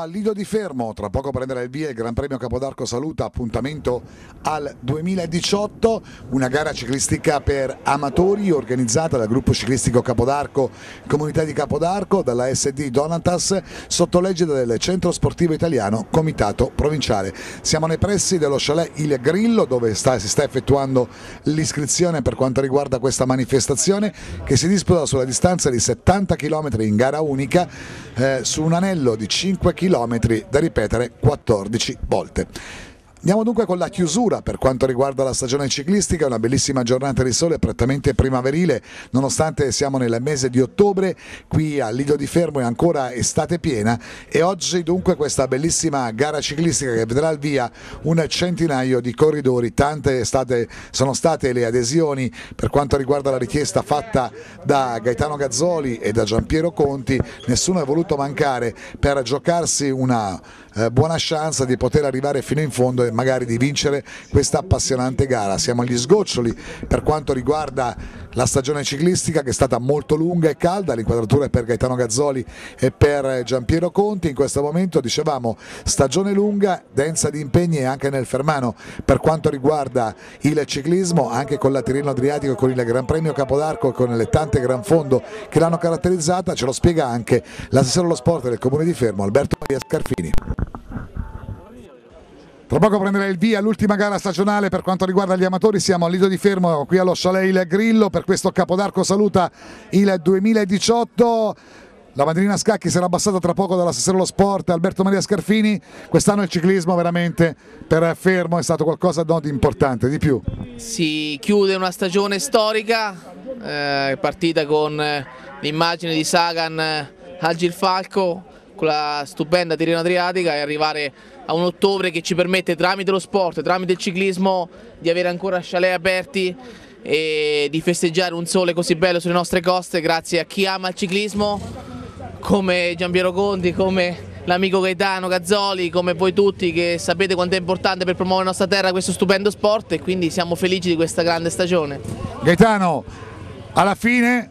Al Lido di Fermo, tra poco prenderà il via il Gran Premio Capodarco Saluta, appuntamento al 2018, una gara ciclistica per amatori organizzata dal gruppo ciclistico Capodarco, comunità di Capodarco, dalla SD Donatas, sotto l'egida del Centro Sportivo Italiano, Comitato Provinciale. Siamo nei pressi dello chalet Il Grillo dove sta, si sta effettuando l'iscrizione per quanto riguarda questa manifestazione che si disputa sulla distanza di 70 km in gara unica eh, su un anello di 5 km da ripetere 14 volte. Andiamo dunque con la chiusura. Per quanto riguarda la stagione ciclistica, una bellissima giornata di sole prettamente primaverile, nonostante siamo nel mese di ottobre, qui a Lido di Fermo è ancora estate piena e oggi dunque questa bellissima gara ciclistica che vedrà al via un centinaio di corridori, tante state, sono state le adesioni per quanto riguarda la richiesta fatta da Gaetano Gazzoli e da Giampiero Conti, nessuno è voluto mancare per giocarsi una eh, buona chance di poter arrivare fino in fondo e magari di vincere questa appassionante gara. Siamo agli sgoccioli per quanto riguarda la stagione ciclistica che è stata molto lunga e calda, l'inquadratura è per Gaetano Gazzoli e per Giampiero Conti, in questo momento dicevamo stagione lunga, densa di impegni anche nel Fermano per quanto riguarda il ciclismo, anche con la Tirreno Adriatico, con il Gran Premio Capodarco e con le tante Gran Fondo che l'hanno caratterizzata, ce lo spiega anche l'assessore allo sport del Comune di Fermo, Alberto Maria Scarfini. Tra poco prenderà il via l'ultima gara stagionale per quanto riguarda gli amatori, siamo al Lido di Fermo qui allo Chalet Il Grillo per questo Capodarco saluta il 2018. La bandierina scacchi sarà abbassata tra poco dall'assessore allo sport Alberto Maria Scarfini. Quest'anno il ciclismo veramente per Fermo è stato qualcosa di importante, di più. Si chiude una stagione storica, eh, partita con l'immagine di Sagan al Girfalco con la stupenda Tirreno Adriatica e arrivare a un ottobre che ci permette tramite lo sport, tramite il ciclismo di avere ancora chalet aperti e di festeggiare un sole così bello sulle nostre coste grazie a chi ama il ciclismo come Giampiero Conti, come l'amico Gaetano Gazzoli, come voi tutti che sapete quanto è importante per promuovere la nostra terra questo stupendo sport e quindi siamo felici di questa grande stagione. Gaetano, alla fine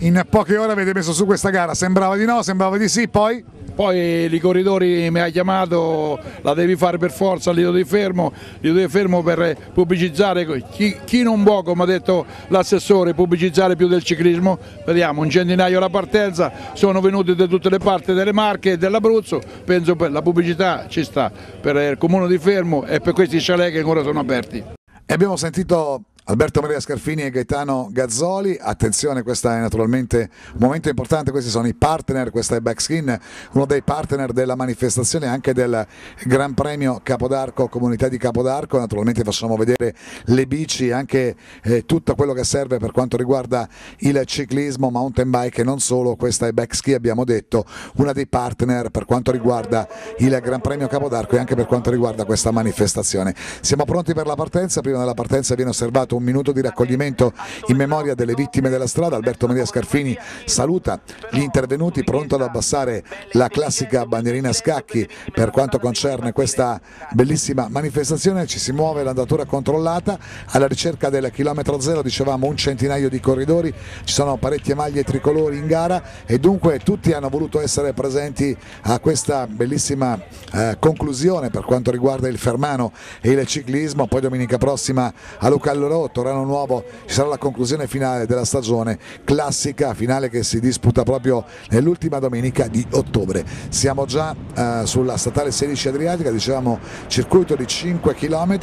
in poche ore avete messo su questa gara, sembrava di no, sembrava di sì, poi? Poi i corridori mi ha chiamato, la devi fare per forza, Lido di Fermo, Lido di Fermo per pubblicizzare, chi, chi non può, come ha detto l'assessore, pubblicizzare più del ciclismo, vediamo un centinaio alla partenza, sono venuti da tutte le parti delle Marche e dell'Abruzzo, penso che la pubblicità ci sta per il comune di Fermo e per questi chalet che ancora sono aperti. E abbiamo sentito Alberto Maria Scarfini e Gaetano Gazzoli, attenzione questo è naturalmente un momento importante, questi sono i partner, questa è Backskin, uno dei partner della manifestazione anche del Gran Premio Capodarco, Comunità di Capodarco, naturalmente facciamo vedere le bici, anche eh, tutto quello che serve per quanto riguarda il ciclismo, mountain bike e non solo, questa è Backski abbiamo detto, una dei partner per quanto riguarda il Gran Premio Capodarco e anche per quanto riguarda questa manifestazione. Siamo pronti per la partenza, prima della partenza viene osservato un minuto di raccoglimento in memoria delle vittime della strada. Alberto Maria Scarfini saluta gli intervenuti, pronto ad abbassare la classica bandierina a scacchi per quanto concerne questa bellissima manifestazione. Ci si muove l'andatura controllata alla ricerca del chilometro zero, dicevamo un centinaio di corridori, ci sono parecchie maglie tricolori in gara e dunque tutti hanno voluto essere presenti a questa bellissima eh, conclusione per quanto riguarda il Fermano e il ciclismo. Poi domenica prossima a Luca Alloro Torano Nuovo ci sarà la conclusione finale della stagione classica, finale che si disputa proprio nell'ultima domenica di ottobre. Siamo già eh, sulla statale 16 Adriatica, dicevamo circuito di 5 km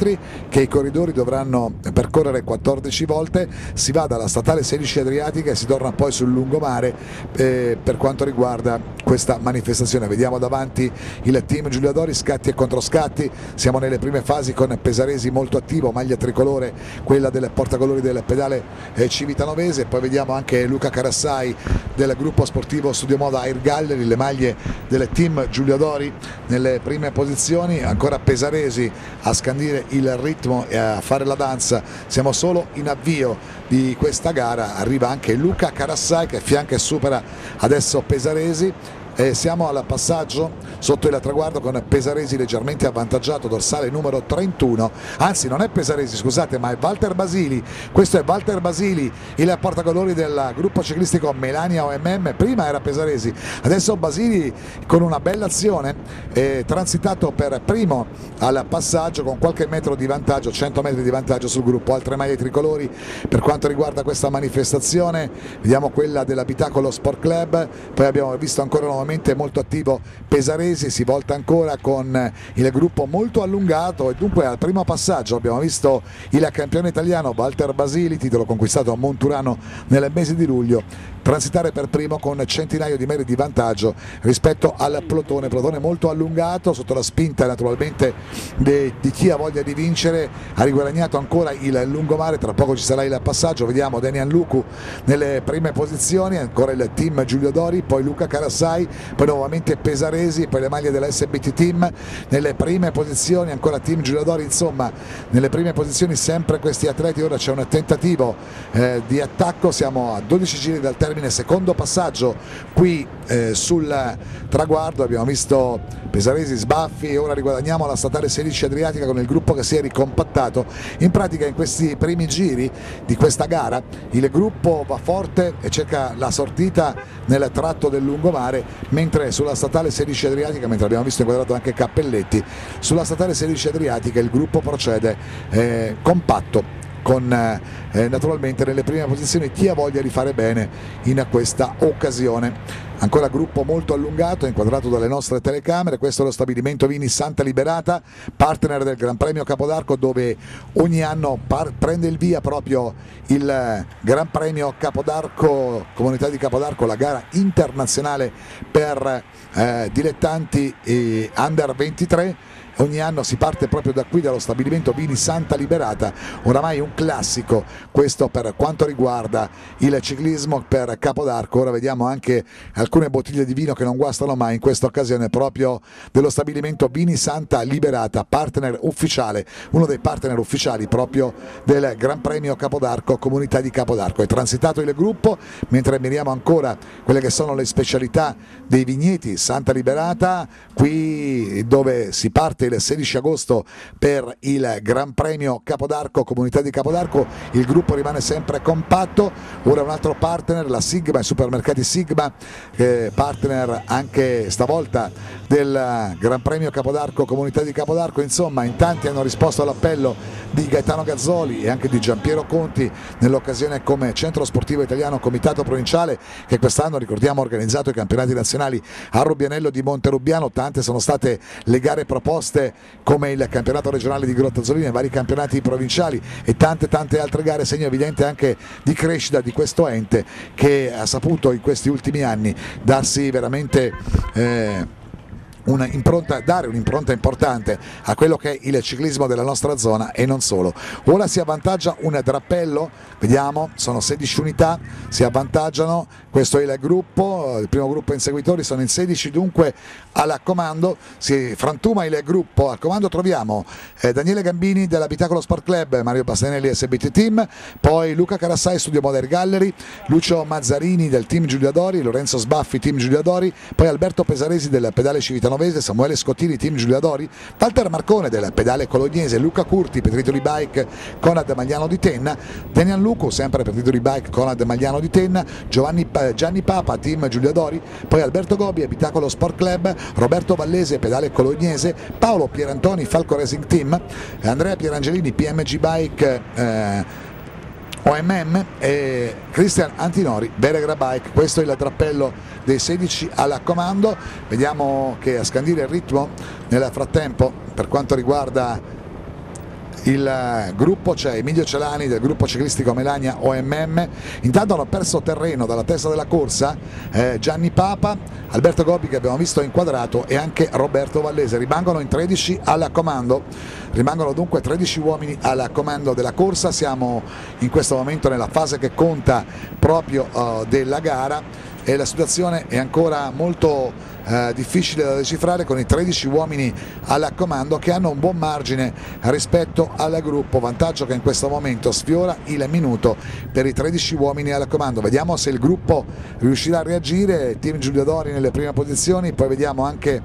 che i corridori dovranno percorrere 14 volte, si va dalla statale 16 Adriatica e si torna poi sul lungomare eh, per quanto riguarda questa manifestazione. Vediamo davanti il team Giulio Dori, scatti e controscatti, siamo nelle prime fasi con Pesaresi molto attivo, maglia tricolore, quella del portacolori del pedale eh, civitanovese, poi vediamo anche Luca Carassai del gruppo sportivo Studio Moda Air Gallery, le maglie del team Giulio Dori nelle prime posizioni, ancora Pesaresi a scandire il ritmo e a fare la danza, siamo solo in avvio di questa gara, arriva anche Luca Carassai che fianca e supera adesso Pesaresi e siamo al passaggio sotto il traguardo con Pesaresi leggermente avvantaggiato, dorsale numero 31, anzi non è Pesaresi scusate ma è Walter Basili, questo è Walter Basili, il portacolori del gruppo ciclistico Melania OMM, prima era Pesaresi, adesso Basili con una bella azione è transitato per primo al passaggio con qualche metro di vantaggio, 100 metri di vantaggio sul gruppo, altre maglie tricolori per quanto riguarda questa manifestazione, vediamo quella dell'Abitacolo Sport Club, poi abbiamo visto ancora nuovamente molto attivo Pesaresi, si volta ancora con il gruppo molto allungato e dunque al primo passaggio abbiamo visto il campione italiano Walter Basili, titolo conquistato a Monturano nel mese di luglio, transitare per primo con centinaio di metri di vantaggio rispetto al plotone, plotone molto allungato sotto la spinta naturalmente di, di chi ha voglia di vincere, ha riguadagnato ancora il lungomare, tra poco ci sarà il passaggio, vediamo Denian Lucu nelle prime posizioni, ancora il team Giulio Dori, poi Luca Carassai, poi nuovamente Pesaresi, poi le maglie della SBT Team. Nelle prime posizioni, ancora team Giulio Dori, insomma nelle prime posizioni sempre questi atleti, ora c'è un tentativo eh, di attacco, siamo a 12 giri dal termine, secondo passaggio qui eh, sul traguardo, abbiamo visto Pesaresi sbaffi. Ora riguadagniamo la statale 16 Adriatica con il gruppo che si è ricompattato, in pratica in questi primi giri di questa gara il gruppo va forte e cerca la sortita nel tratto del lungomare mentre sulla statale 16 Adriatica mentre abbiamo visto inquadrato anche Cappelletti sulla statale 16 Adriatica il gruppo procede eh, compatto con eh, naturalmente nelle prime posizioni chi ha voglia di fare bene in questa occasione. Ancora gruppo molto allungato inquadrato dalle nostre telecamere. Questo è lo stabilimento Vini Santa Liberata partner del Gran Premio Capodarco dove ogni anno prende il via proprio il Gran Premio Capodarco Comunità di Capodarco la gara internazionale per eh, dilettanti e under 23 ogni anno si parte proprio da qui dallo stabilimento Vini Santa Liberata. Oramai un classico questo per quanto riguarda il ciclismo per Capodarco. Ora vediamo anche alcune bottiglie di vino che non guastano mai in questa occasione proprio dello stabilimento Vini Santa Liberata partner ufficiale uno dei partner ufficiali proprio del Gran Premio Capodarco Comunità di Capodarco. È transitato il gruppo mentre miriamo ancora quelle che sono le specialità dei vigneti Santa Liberata qui dove si parte il 16 agosto per il Gran Premio Capodarco, Comunità di Capodarco, il gruppo rimane sempre compatto, ora un altro partner, la Sigma, i supermercati Sigma, eh, partner anche stavolta del Gran Premio Capodarco, Comunità di Capodarco, insomma in tanti hanno risposto all'appello di Gaetano Gazzoli e anche di Giampiero Conti nell'occasione come centro sportivo italiano comitato provinciale che quest'anno ricordiamo ha organizzato i campionati nazionali a Rubianello di Monterubiano, tante sono state le gare proposte viste come il campionato regionale di Grottazzolini e vari campionati provinciali e tante tante altre gare, segno evidente anche di crescita di questo ente che ha saputo in questi ultimi anni darsi veramente... Eh, un'impronta, dare un'impronta importante a quello che è il ciclismo della nostra zona e non solo. Ora si avvantaggia un drappello, vediamo, sono 16 unità, si avvantaggiano, questo è il gruppo, il primo gruppo inseguitori sono in 16, dunque al comando si frantuma il gruppo, al comando troviamo eh, Daniele Gambini dell'Abitacolo Sport Club, Mario Bastanelli SBT Team, poi Luca Carassai Studio Modern Gallery, Lucio Mazzarini del team Giuliadori, Lorenzo Sbaffi team Giuliadori, poi Alberto Pesaresi del pedale Civitano Genovese, Samuele Scottini, team Giuliadori, Walter Marcone del pedale Colognese, Luca Curti per titoli bike, Conad Magliano di Tenna, Daniel Luco sempre per titoli bike, Conad Magliano di Tenna, Giovanni, Gianni Papa, team Giuliadori, poi Alberto Gobi, Abitacolo Sport Club, Roberto Vallese, pedale Colognese, Paolo Pierantoni, Falco Racing Team, Andrea Pierangelini, PMG Bike, eh, OMM e Cristian Antinori, Veregra Bike, questo è il drappello dei 16 alla comando, vediamo che a scandire il ritmo nel frattempo per quanto riguarda il gruppo c'è Emilio Celani del gruppo ciclistico Melania OMM intanto hanno perso terreno dalla testa della corsa eh, Gianni Papa Alberto Gobbi che abbiamo visto inquadrato e anche Roberto Vallese. Rimangono in 13 alla comando. Rimangono dunque 13 uomini al comando della corsa. Siamo in questo momento nella fase che conta proprio uh, della gara e la situazione è ancora molto eh, difficile da decifrare con i 13 uomini al comando che hanno un buon margine rispetto al gruppo, vantaggio che in questo momento sfiora il minuto per i 13 uomini al comando. Vediamo se il gruppo riuscirà a reagire, team Giulio Dori nelle prime posizioni, poi vediamo anche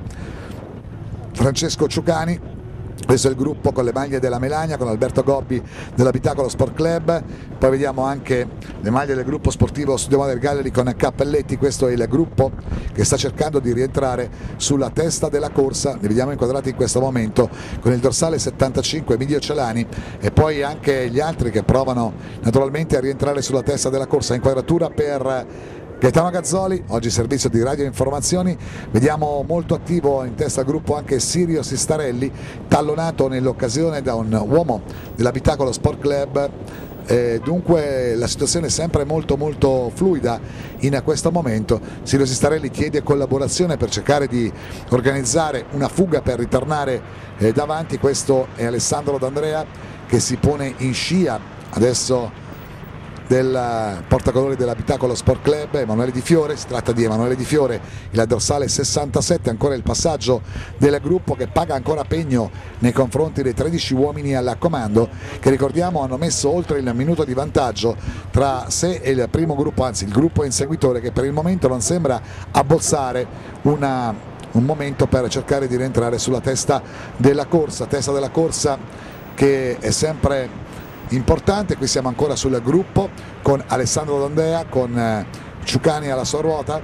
Francesco Ciucani questo è il gruppo con le maglie della Melania, con Alberto Gobbi dell'Abitacolo Sport Club, poi vediamo anche le maglie del gruppo sportivo Studio Model Gallery con Cappelletti, questo è il gruppo che sta cercando di rientrare sulla testa della corsa, li vediamo inquadrati in questo momento con il dorsale 75 Emidio Celani e poi anche gli altri che provano naturalmente a rientrare sulla testa della corsa, inquadratura per Gaetano Gazzoli, oggi servizio di radio informazioni, vediamo molto attivo in testa al gruppo anche Sirio Sistarelli, tallonato nell'occasione da un uomo dell'Abitacolo Sport Club. Eh, dunque la situazione è sempre molto molto fluida in questo momento. Sirio Sistarelli chiede collaborazione per cercare di organizzare una fuga per ritornare eh, davanti. Questo è Alessandro D'Andrea che si pone in scia. Adesso del portacolori dell'Abitacolo Sport Club Emanuele Di Fiore, si tratta di Emanuele Di Fiore, il dorsale 67, ancora il passaggio del gruppo che paga ancora pegno nei confronti dei 13 uomini al comando che ricordiamo hanno messo oltre il minuto di vantaggio tra sé e il primo gruppo, anzi il gruppo inseguitore che per il momento non sembra abbozzare una, un momento per cercare di rientrare sulla testa della corsa, testa della corsa che è sempre importante, qui siamo ancora sul gruppo con Alessandro Dondea, con eh, Ciucani alla sua ruota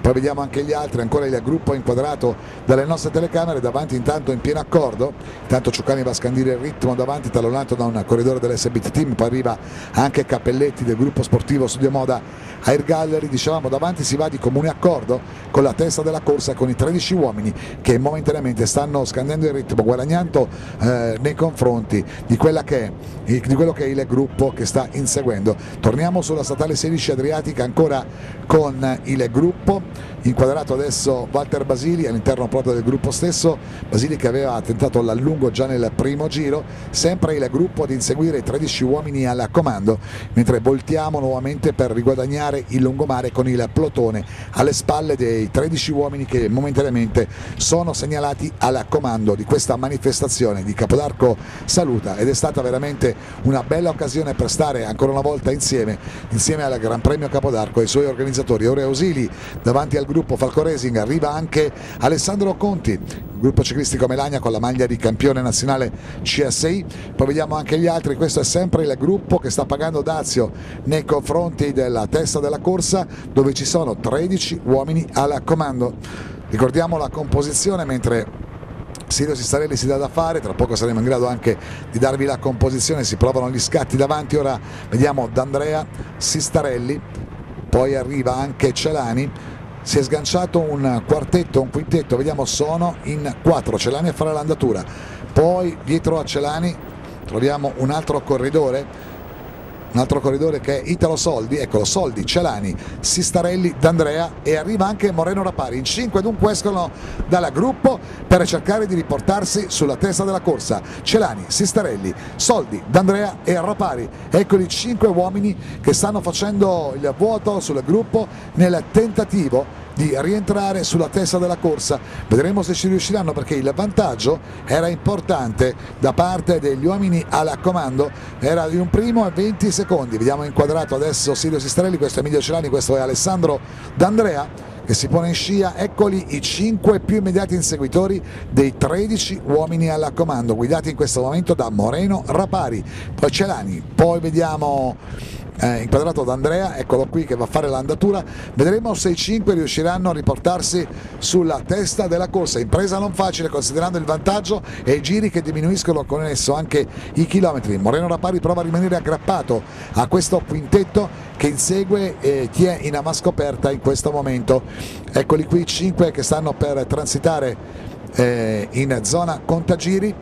poi vediamo anche gli altri, ancora il gruppo inquadrato dalle nostre telecamere, davanti intanto in pieno accordo, intanto Ciucani va a scandire il ritmo davanti, tallonato da un corridore dell'SBT Team, poi arriva anche Cappelletti del gruppo sportivo Studio Moda Air Gallery, dicevamo davanti si va di comune accordo con la testa della corsa con i 13 uomini che momentaneamente stanno scandendo il ritmo, guadagnando eh, nei confronti di, che, di quello che è il gruppo che sta inseguendo. Torniamo sulla statale 16 Adriatica ancora con il gruppo inquadrato adesso Walter Basili all'interno proprio del gruppo stesso, Basili che aveva tentato l'allungo già nel primo giro, sempre il gruppo ad inseguire i 13 uomini al comando, mentre voltiamo nuovamente per riguadagnare il lungomare con il plotone alle spalle dei 13 uomini che momentaneamente sono segnalati al comando di questa manifestazione di Capodarco Saluta. Ed è stata veramente una bella occasione per stare ancora una volta insieme, insieme al Gran Premio Capodarco e ai suoi organizzatori. Ore Ausili davanti al gruppo Falco Racing arriva anche Alessandro Conti, il gruppo ciclistico Melania con la maglia di campione nazionale CSI, poi vediamo anche gli altri, questo è sempre il gruppo che sta pagando Dazio nei confronti della testa della corsa dove ci sono 13 uomini al comando. Ricordiamo la composizione mentre Sirio Sistarelli si dà da fare, tra poco saremo in grado anche di darvi la composizione, si provano gli scatti davanti, ora vediamo D'Andrea Sistarelli, poi arriva anche Celani, si è sganciato un quartetto, un quintetto, vediamo sono in quattro, Celani a fare l'andatura, poi dietro a Celani troviamo un altro corridore un altro corridore che è Italo Soldi, eccolo Soldi, Celani, Sistarelli, D'Andrea e arriva anche Moreno Rapari, in 5 dunque escono dal gruppo per cercare di riportarsi sulla testa della corsa, Celani, Sistarelli, Soldi, D'Andrea e Rapari, ecco i 5 uomini che stanno facendo il vuoto sul gruppo nel tentativo di rientrare sulla testa della corsa. Vedremo se ci riusciranno perché il vantaggio era importante da parte degli uomini al comando, era di un primo e 20 secondi. Vediamo inquadrato adesso Silvio Sistrelli, questo è Emilio Celani, questo è Alessandro D'Andrea che si pone in scia, eccoli i 5 più immediati inseguitori dei 13 uomini al comando, guidati in questo momento da Moreno Rapari, poi Celani, poi vediamo eh, inquadrato da Andrea, eccolo qui che va a fare l'andatura, vedremo se i 5 riusciranno a riportarsi sulla testa della corsa, impresa non facile considerando il vantaggio e i giri che diminuiscono con esso anche i chilometri. Moreno Rapari prova a rimanere aggrappato a questo quintetto che insegue e chi è in ama scoperta in questo momento. Eccoli qui i 5 che stanno per transitare eh, in zona contagiri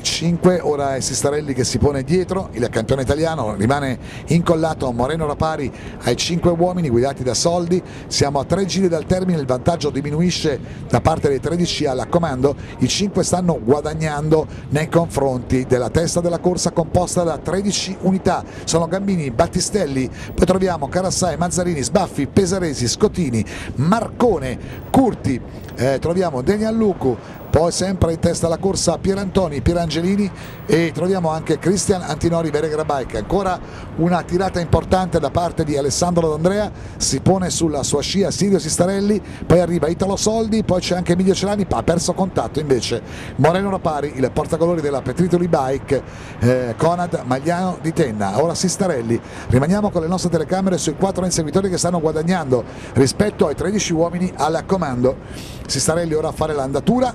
5, ora è Sistarelli che si pone dietro, il campione italiano rimane incollato Moreno Rapari ai 5 uomini guidati da Soldi, siamo a 3 giri dal termine, il vantaggio diminuisce da parte dei 13 alla comando, i 5 stanno guadagnando nei confronti della testa della corsa composta da 13 unità, sono Gambini, Battistelli, poi troviamo Carassai, Mazzarini, Sbaffi, Pesaresi, Scottini, Marcone, Curti, eh, troviamo Denian Lucu, poi sempre in testa alla corsa Pierantoni, Pierangelini e troviamo anche Cristian Antinori Veregra Bike, ancora una tirata importante da parte di Alessandro D'Andrea, si pone sulla sua scia Sirio Sistarelli, poi arriva Italo Soldi, poi c'è anche Emilio Celani, ha perso contatto invece Moreno Rapari, il portacolori della Petritoli Bike, eh, Conad Magliano di Tenna, ora Sistarelli, rimaniamo con le nostre telecamere sui quattro inseguitori che stanno guadagnando rispetto ai 13 uomini al comando, Sistarelli ora a fare l'andatura,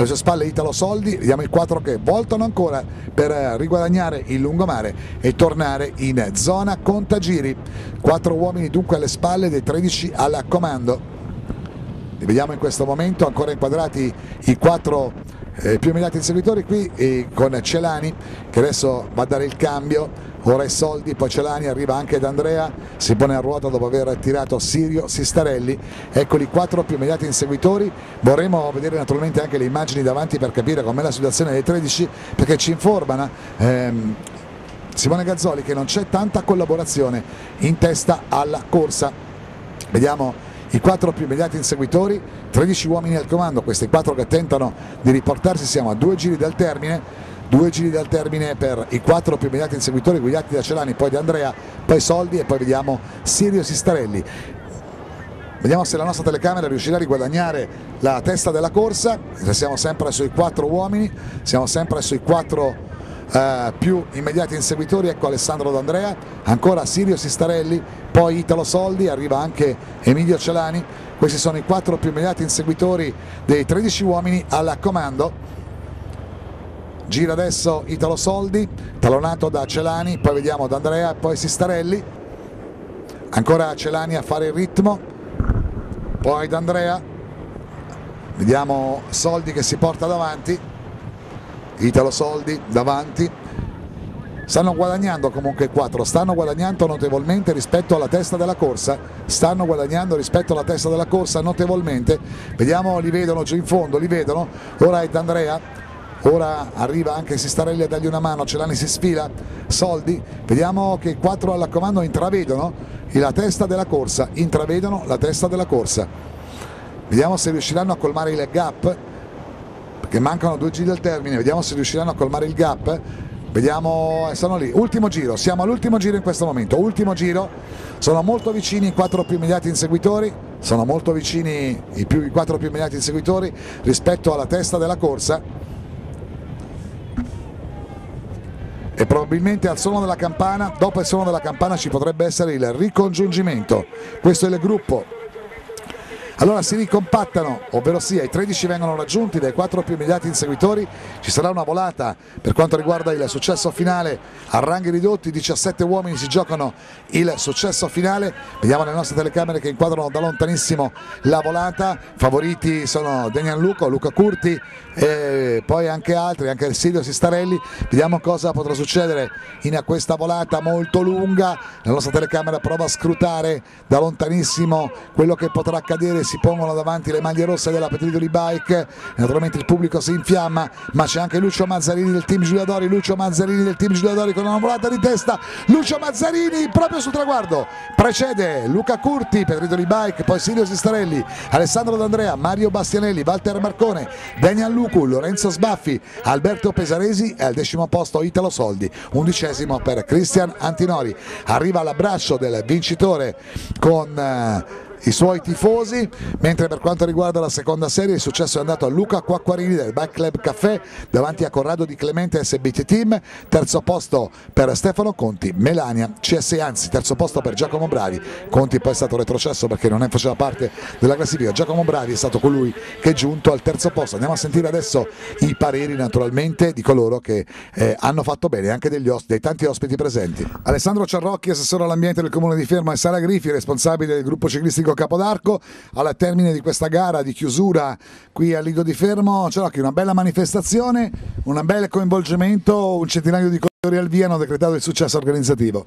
alle sue spalle Italo Soldi, vediamo i quattro che voltano ancora per riguadagnare il lungomare e tornare in zona contagiri. Quattro uomini dunque alle spalle dei 13 al comando. Li vediamo in questo momento ancora inquadrati i quattro eh, più immediati inseguitori qui e con Celani che adesso va a dare il cambio ora i soldi, poi Celani, arriva anche D'Andrea, si pone a ruota dopo aver tirato Sirio Sistarelli, eccoli quattro più immediati inseguitori, vorremmo vedere naturalmente anche le immagini davanti per capire com'è la situazione dei 13 perché ci informano ehm, Simone Gazzoli che non c'è tanta collaborazione in testa alla corsa, vediamo i quattro più immediati inseguitori, 13 uomini al comando, questi quattro che tentano di riportarsi, siamo a due giri dal termine, due giri dal termine per i quattro più immediati inseguitori guidati da Celani, poi da Andrea, poi Soldi e poi vediamo Sirio Sistarelli. Vediamo se la nostra telecamera riuscirà a riguadagnare la testa della corsa, siamo sempre sui quattro uomini, siamo sempre sui quattro Uh, più immediati inseguitori, ecco Alessandro D'Andrea, ancora Sirio Sistarelli, poi Italo Soldi, arriva anche Emilio Celani, questi sono i quattro più immediati inseguitori dei 13 uomini alla comando gira adesso Italo Soldi talonato da Celani poi vediamo D'Andrea poi Sistarelli. Ancora Celani a fare il ritmo poi D'Andrea vediamo Soldi che si porta davanti. Italo Soldi davanti. Stanno guadagnando comunque i quattro stanno guadagnando notevolmente rispetto alla testa della corsa. Stanno guadagnando rispetto alla testa della corsa notevolmente. Vediamo li vedono giù in fondo li vedono. Ora è D'Andrea ora arriva anche Sistarelli a dargli una mano, Celani si sfila, Soldi, vediamo che i quattro alla comando intravedono la testa della corsa, intravedono la testa della corsa, vediamo se riusciranno a colmare il gap, perché mancano due giri al termine, vediamo se riusciranno a colmare il gap, vediamo, eh, sono lì, ultimo giro, siamo all'ultimo giro in questo momento, ultimo giro, sono molto vicini i quattro più immediati inseguitori, sono molto vicini i, più, i quattro più immediati inseguitori rispetto alla testa della corsa, e probabilmente al suono della campana, dopo il suono della campana ci potrebbe essere il ricongiungimento. Questo è il gruppo allora si ricompattano, ovvero sia i 13 vengono raggiunti dai 4 più immediati inseguitori, ci sarà una volata per quanto riguarda il successo finale a ranghi ridotti, 17 uomini si giocano il successo finale, vediamo le nostre telecamere che inquadrano da lontanissimo la volata, favoriti sono Daniel Luco, Luca Curti e poi anche altri, anche Silvio Sistarelli, vediamo cosa potrà succedere in questa volata molto lunga, la nostra telecamera prova a scrutare da lontanissimo quello che potrà accadere si pongono davanti le maglie rosse della Petritoli Bike, naturalmente il pubblico si infiamma, ma c'è anche Lucio Mazzarini del team Giuliadori, Lucio Mazzarini del team Giuliadori con una volata di testa, Lucio Mazzarini proprio sul traguardo, precede Luca Curti, Petritoli Bike, poi Silvio Sistarelli, Alessandro D'Andrea, Mario Bastianelli, Walter Marcone, Daniel Lucu, Lorenzo Sbaffi, Alberto Pesaresi e al decimo posto Italo Soldi, undicesimo per Cristian Antinori, arriva l'abbraccio del vincitore con... I suoi tifosi, mentre per quanto riguarda la seconda serie il successo è andato a Luca Quacquarini del Bike Club Caffè davanti a Corrado di Clemente SBT Team, terzo posto per Stefano Conti, Melania CS anzi terzo posto per Giacomo Bravi, Conti poi è stato retrocesso perché non faceva parte della classifica, Giacomo Bravi è stato colui che è giunto al terzo posto, andiamo a sentire adesso i pareri naturalmente di coloro che eh, hanno fatto bene, anche degli ospiti, dei tanti ospiti presenti. Alessandro Ciarrocchi, assessore all'ambiente del comune di Fermo e Sara Grifi, responsabile del gruppo ciclistico ciclistico Capodarco. Al termine di questa gara di chiusura qui al Lido di Fermo c'è una bella manifestazione, un bel coinvolgimento, un centinaio di corridori al via hanno decretato il successo organizzativo.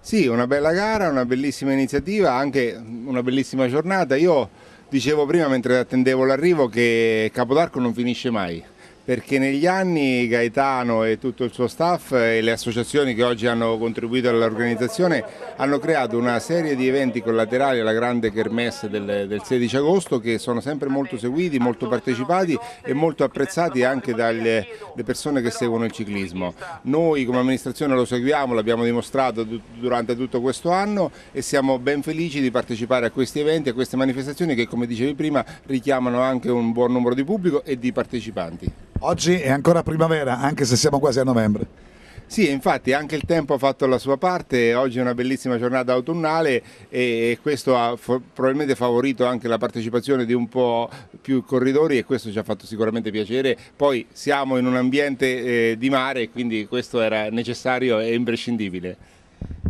Sì, una bella gara, una bellissima iniziativa, anche una bellissima giornata. Io dicevo prima mentre attendevo l'arrivo che Capodarco non finisce mai perché negli anni Gaetano e tutto il suo staff e le associazioni che oggi hanno contribuito all'organizzazione hanno creato una serie di eventi collaterali alla grande kermesse del, del 16 agosto che sono sempre molto seguiti, molto partecipati e molto apprezzati anche dalle persone che seguono il ciclismo. Noi come amministrazione lo seguiamo, l'abbiamo dimostrato durante tutto questo anno e siamo ben felici di partecipare a questi eventi, a queste manifestazioni che come dicevi prima richiamano anche un buon numero di pubblico e di partecipanti. Oggi è ancora primavera, anche se siamo quasi a novembre. Sì, infatti anche il tempo ha fatto la sua parte, oggi è una bellissima giornata autunnale e questo ha probabilmente favorito anche la partecipazione di un po' più corridori e questo ci ha fatto sicuramente piacere. Poi siamo in un ambiente eh, di mare e quindi questo era necessario e imprescindibile.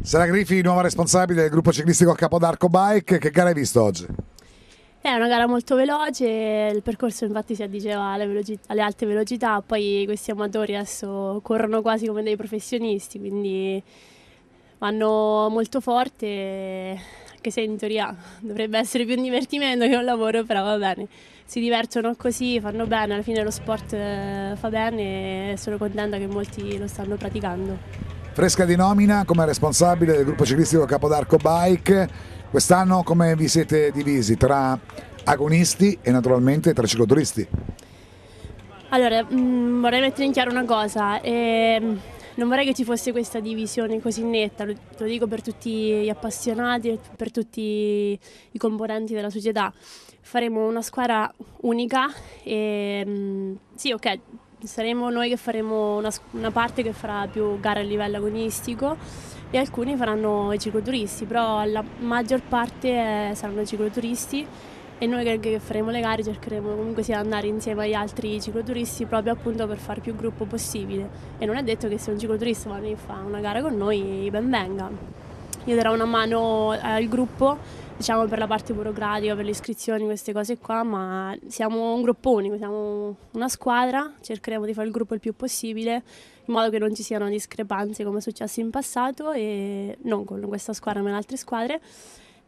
Sara Griffi, nuova responsabile del gruppo ciclistico Capodarco Bike, che gara hai visto oggi? È una gara molto veloce, il percorso infatti si addiceva alle, alle, alte velocità, poi questi amatori adesso corrono quasi come dei professionisti, quindi vanno molto forte, anche se in teoria dovrebbe essere più un divertimento che un lavoro, però va bene, si divertono così, fanno bene, alla fine lo sport eh, fa bene e sono contenta che molti lo stanno praticando. Fresca di nomina come responsabile del gruppo ciclistico Capodarco Bike Quest'anno come vi siete divisi tra agonisti e naturalmente tra cicloturisti? Allora, mh, mm, vorrei mettere in chiaro una cosa. Eh, non vorrei che ci fosse questa divisione così netta, lo, lo dico per tutti gli appassionati, per tutti i componenti della società. Faremo una squadra unica e mh, mm, sì, ok, saremo noi che faremo una, una parte che farà più gare a livello agonistico e alcuni faranno i cicloturisti, però la maggior parte eh, saranno cicloturisti. E noi che, faremo le gare cercheremo comunque sia andare insieme agli altri cicloturisti proprio appunto per fare più gruppo possibile. E non è detto che se un cicloturista va a fare una gara con noi ben venga. Io darò una mano al gruppo diciamo per la parte burocratica, per le iscrizioni, queste cose qua, ma siamo un gruppo unico, siamo una squadra, cercheremo di fare il gruppo il più possibile in modo che non ci siano discrepanze come è successo in passato e non con questa squadra ma in altre squadre.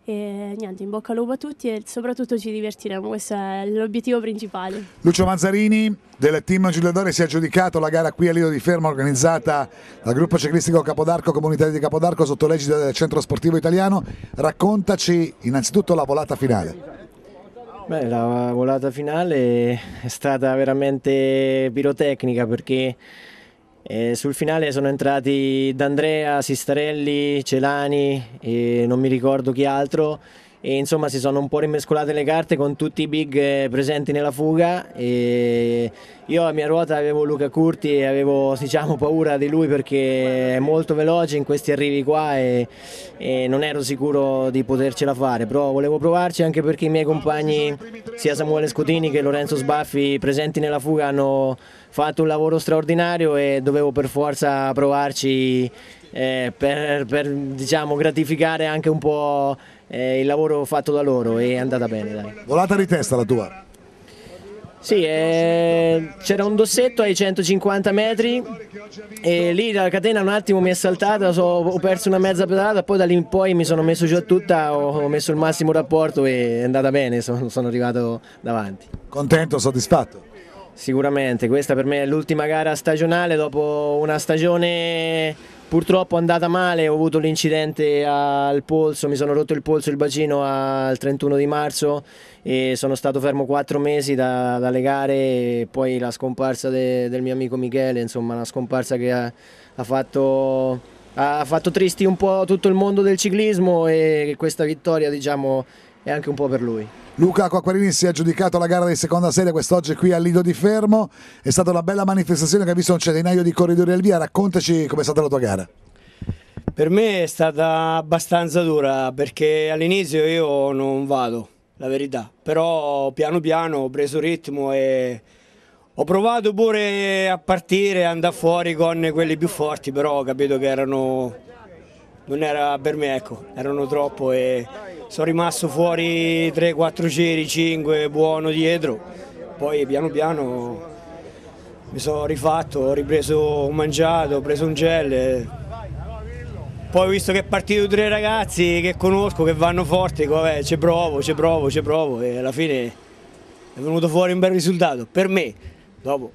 E niente, in bocca al lupo a tutti e soprattutto ci divertiremo, questo è l'obiettivo principale. Lucio Mazzarini del team Giuliadori si è aggiudicato la gara qui a Lido di Fermo organizzata dal gruppo ciclistico Capodarco Comunitaria di Capodarco sotto l'egida del Centro Sportivo Italiano. Raccontaci innanzitutto la volata finale. Beh, la volata finale è stata veramente pirotecnica perché e sul finale sono entrati D'Andrea, Sistarelli, Celani e non mi ricordo chi altro e insomma si sono un po' rimescolate le carte con tutti i big eh, presenti nella fuga. E io a mia ruota avevo Luca Curti e avevo diciamo, paura di lui perché è molto veloce in questi arrivi qua e, e, non ero sicuro di potercela fare. Però volevo provarci anche perché i miei compagni sia Samuele Scutini che Lorenzo Sbaffi presenti nella fuga hanno fatto un lavoro straordinario e dovevo per forza provarci eh, per, per diciamo, gratificare anche un po' eh, il lavoro fatto da loro è andata bene. Dai. Volata di testa la tua? Sì, eh, c'era un dossetto ai 150 metri e lì la catena un attimo mi è saltata, so, ho perso una mezza pedalata, poi da lì in poi mi sono messo giù a tutta, ho, ho messo il massimo rapporto e è andata bene, sono, sono arrivato davanti. Contento, soddisfatto? Sicuramente, questa per me è l'ultima gara stagionale dopo una stagione purtroppo andata male, ho avuto l'incidente al polso, mi sono rotto il polso e il bacino al 31 di marzo e sono stato fermo quattro mesi da, dalle gare e poi la scomparsa de, del mio amico Michele, insomma una scomparsa che ha, ha, fatto, ha fatto tristi un po' tutto il mondo del ciclismo e questa vittoria diciamo è anche un po' per lui. Luca Quacquarini si è aggiudicato la gara di seconda serie quest'oggi qui al Lido di Fermo, è stata una bella manifestazione che ha visto un centinaio di corridori al via, raccontaci com'è stata la tua gara. Per me è stata abbastanza dura perché all'inizio io non vado, la verità, però piano piano ho preso ritmo e ho provato pure a partire, andare fuori con quelli più forti, però ho capito che erano, non era per me, ecco, erano troppo e sono rimasto fuori 3-4 giri, 5, buono dietro, poi piano piano mi sono rifatto, ho ripreso, ho mangiato, ho preso un gel. E... Poi ho visto che è partito tre ragazzi che conosco, che vanno forti, vabbè, ci provo, ci provo, ci provo e alla fine è venuto fuori un bel risultato, per me. Dopo.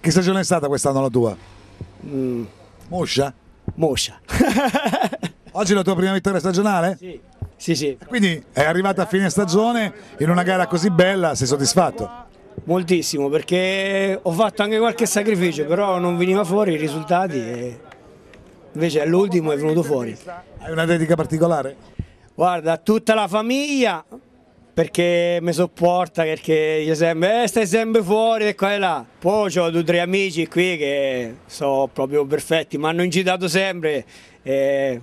Che stagione è stata quest'anno la tua? Mm, Moscia? Moscia. Oggi è la tua prima vittoria stagionale? sì, sì, sì, Quindi è arrivata a fine stagione in una gara così bella, sei soddisfatto? moltissimo perché ho fatto anche qualche sacrificio, però non veniva fuori i risultati e invece all'ultimo è venuto fuori. Hai una dedica particolare? Guarda, tutta la famiglia perché mi sopporta, perché gli sempre, eh, stai sempre fuori e qua e là. Poi ho due o tre amici qui che sono proprio perfetti, mi hanno incitato sempre e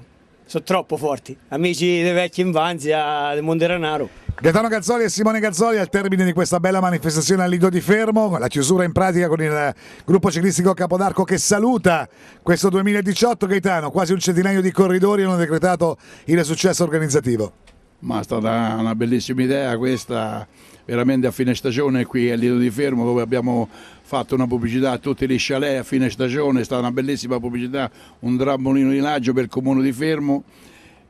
sono troppo forti. Amici di vecchia infanzia, di Monteranaro. Gaetano Gazzoli e Simone Gazzoli al termine di questa bella manifestazione al Lido di Fermo, la chiusura in pratica con il gruppo ciclistico Capodarco che saluta questo 2018 Gaetano, quasi un centinaio di corridori hanno decretato il successo organizzativo. Ma è stata una bellissima idea questa, veramente a fine stagione qui al Lido di Fermo dove abbiamo fatto una pubblicità a tutti gli chalet a fine stagione, è stata una bellissima pubblicità, un trampolino di laggio per il comune di Fermo.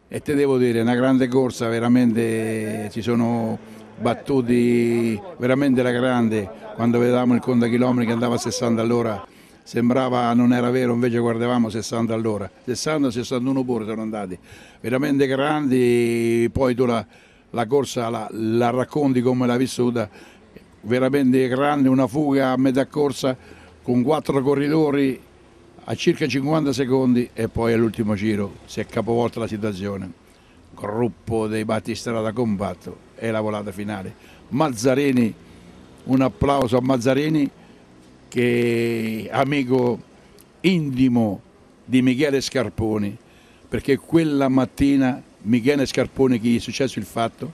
E te devo dire, una grande corsa, veramente ci sono battuti veramente la grande, quando vedevamo il conto chilometri che andava a 60 all'ora sembrava non era vero, invece guardavamo 60 all'ora, 60-61 pure sono andati, veramente grandi, poi tu la, la corsa la, la racconti come l'hai vissuta, veramente grande, una fuga a metà corsa con quattro corridori a circa 50 secondi e poi all'ultimo giro si è capovolta la situazione. Gruppo dei battistrada compatto e la volata finale. Mazzarini, un applauso a Mazzarini che è amico intimo di Michele Scarponi, perché quella mattina Michele Scarponi, che gli è successo il fatto,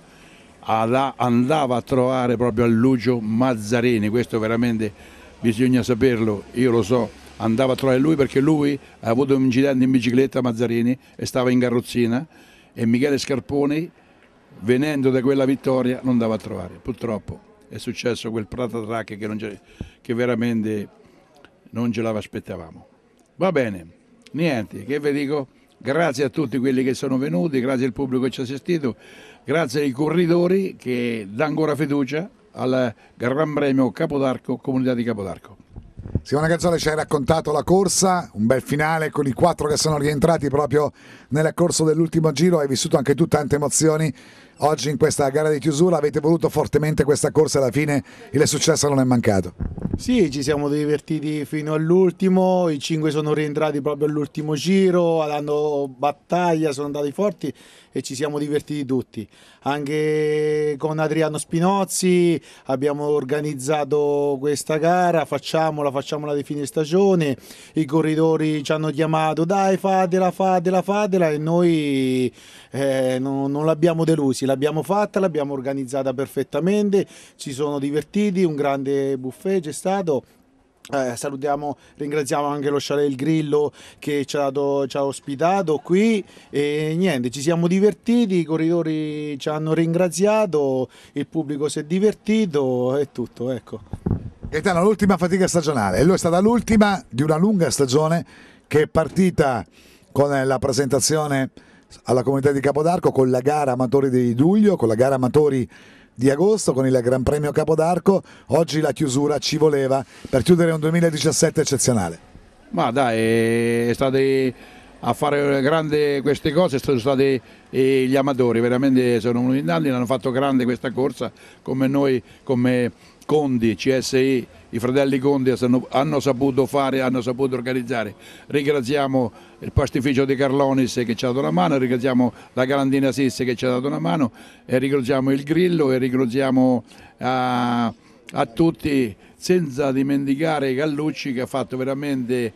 andava a trovare proprio a Lucio Mazzarini, questo veramente bisogna saperlo, io lo so, andava a trovare lui perché lui ha avuto un incidente in bicicletta Mazzarini e stava in carrozzina e Michele Scarponi venendo da quella vittoria non andava a trovare, purtroppo è successo quel Prata Track che, che veramente non ce l'aspettavamo. Va bene, niente, che vi dico? Grazie a tutti quelli che sono venuti, grazie al pubblico che ci ha assistito, grazie ai corridori che dà ancora fiducia al Gran Premio Capodarco, Comunità di Capodarco. Simone Gazzoli ci hai raccontato la corsa, un bel finale con i quattro che sono rientrati proprio nel corso dell'ultimo giro, hai vissuto anche tu tante emozioni. Oggi in questa gara di chiusura avete voluto fortemente questa corsa alla fine il successo non è mancato. Sì, ci siamo divertiti fino all'ultimo, i cinque sono rientrati proprio all'ultimo giro, hanno battaglia, sono andati forti e ci siamo divertiti tutti. Anche con Adriano Spinozzi abbiamo organizzato questa gara, facciamola, facciamola di fine stagione, i corridori ci hanno chiamato dai fatela, fatela, fatela e noi eh, non, non l'abbiamo delusi, l'abbiamo fatta, l'abbiamo organizzata perfettamente, ci sono divertiti, un grande buffet c'è stato. Eh, salutiamo, ringraziamo anche lo Chalet Il Grillo che ci ha, dato, ci ha ospitato qui e niente, ci siamo divertiti, i corridori ci hanno ringraziato, il pubblico si è divertito e tutto, ecco. Gaetano, l'ultima fatica stagionale, e lui è stata l'ultima di una lunga stagione che è partita con la presentazione alla comunità di Capodarco, con la gara amatori di luglio, con la gara amatori di agosto, con il Gran Premio Capodarco. Oggi la chiusura ci voleva per chiudere un 2017 eccezionale. Ma dai, è stati a fare grande queste cose sono stati eh, gli amatori, veramente sono venuti in tanti, hanno fatto grande questa corsa come noi, come Condi, CSI, i fratelli Condi hanno, hanno saputo fare, hanno saputo organizzare. Ringraziamo il pastificio di Carlonis che ci ha dato una mano, ringraziamo la Galandina Sisse che ci ha dato una mano e ringraziamo il Grillo e ringraziamo a, a tutti, senza dimenticare Gallucci che ha fatto veramente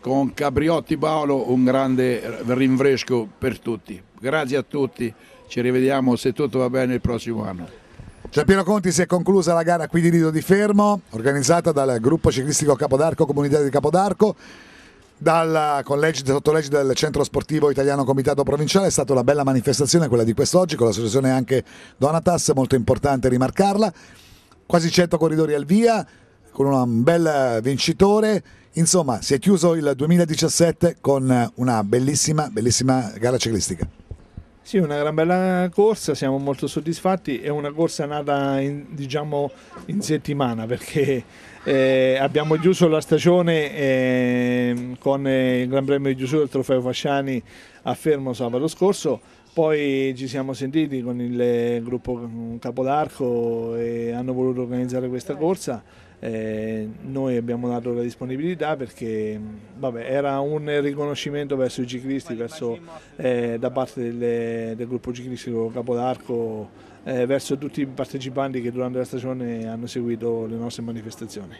con Capriotti Paolo un grande rinfresco per tutti. Grazie a tutti, ci rivediamo se tutto va bene il prossimo anno. Giampiero Conti si è conclusa la gara qui di Lido di Fermo, organizzata dal gruppo ciclistico Capodarco, comunità di Capodarco. dal, con legge, sotto legge del Centro Sportivo Italiano Comitato Provinciale è stata una bella manifestazione quella di quest'oggi con l'associazione anche Donatas, molto importante rimarcarla, quasi 100 corridori al via con un bel vincitore, insomma si è chiuso il 2017 con una bellissima, bellissima gara ciclistica. Sì, una gran bella corsa, siamo molto soddisfatti, è una corsa nata in, diciamo, in settimana perché eh, abbiamo chiuso la stagione eh, con il Gran Premio di chiusura del Trofeo Fasciani a Fermo sabato scorso, poi ci siamo sentiti con il gruppo Capodarco e hanno voluto organizzare questa corsa eh, noi abbiamo dato la disponibilità perché vabbè, era un riconoscimento verso i ciclisti, verso, eh, da parte del, del, gruppo ciclistico Capodarco, eh, verso tutti i partecipanti che durante la stagione hanno seguito le nostre manifestazioni.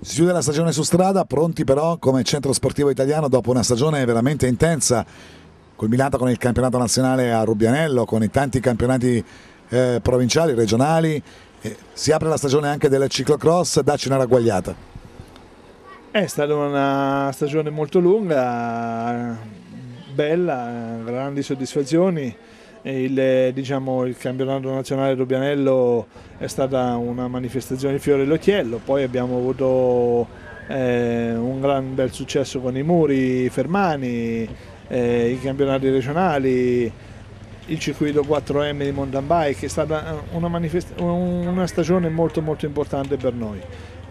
Si chiude la stagione su strada, pronti però come centro sportivo italiano dopo una stagione veramente intensa, culminata con il campionato nazionale a Rubianello, con i tanti campionati eh, provinciali, regionali si apre la stagione anche del ciclocross, dacci una ragguagliata. È stata una stagione molto lunga, bella, grandi soddisfazioni. Il, diciamo, il campionato nazionale Rubianello è stata una manifestazione di fiore all'occhiello, poi abbiamo avuto eh, un gran bel successo con i muri fermani, eh, i campionati regionali, il circuito 4M di mountain bike, è stata una, una stagione molto molto importante per noi.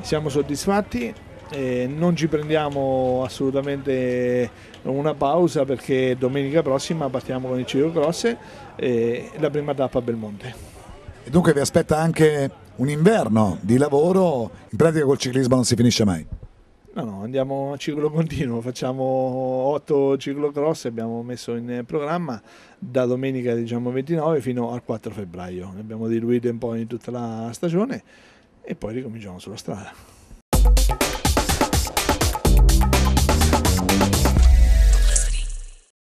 Siamo soddisfatti, eh, non ci prendiamo assolutamente una pausa perché domenica prossima partiamo con il ciclocross e eh, la prima tappa a Belmonte. E dunque vi aspetta anche un inverno di lavoro, in pratica col ciclismo non si finisce mai. No, no, andiamo a ciclo continuo, facciamo 8 ciclocross, abbiamo messo in programma da domenica diciamo 29 fino al 4 febbraio. Ne abbiamo diluito un po' in tutta la stagione e poi ricominciamo sulla strada.